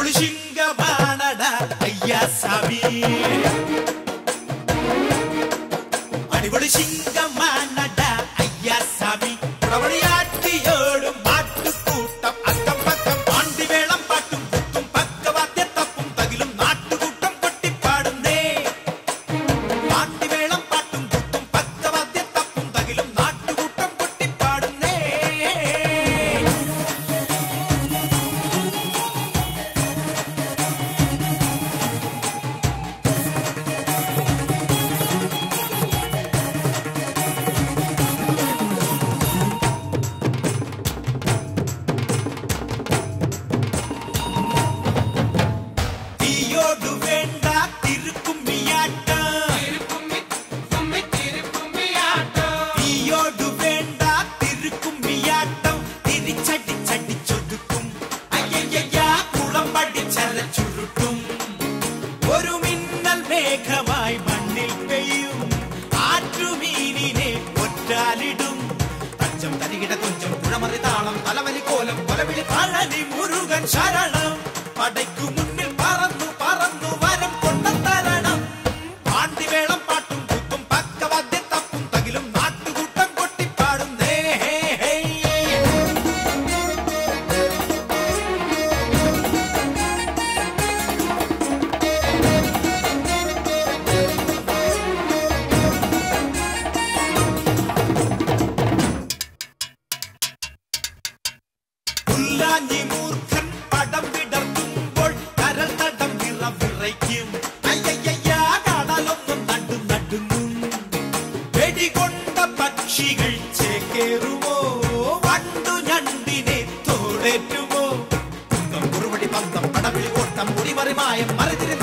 ஒளிசிங்க பானடா ஐயா சாமி. அடிபொளி சிங்கம் ಒಲವಿಳಿ ಕಾಲನಿ ಮುರುಗನ್ ಶರಣ പക്ഷികൾ ചേക്കേറുമോ? പന്തം ഓട്ടം മുറിമറിമായം മറിതിരുന്ന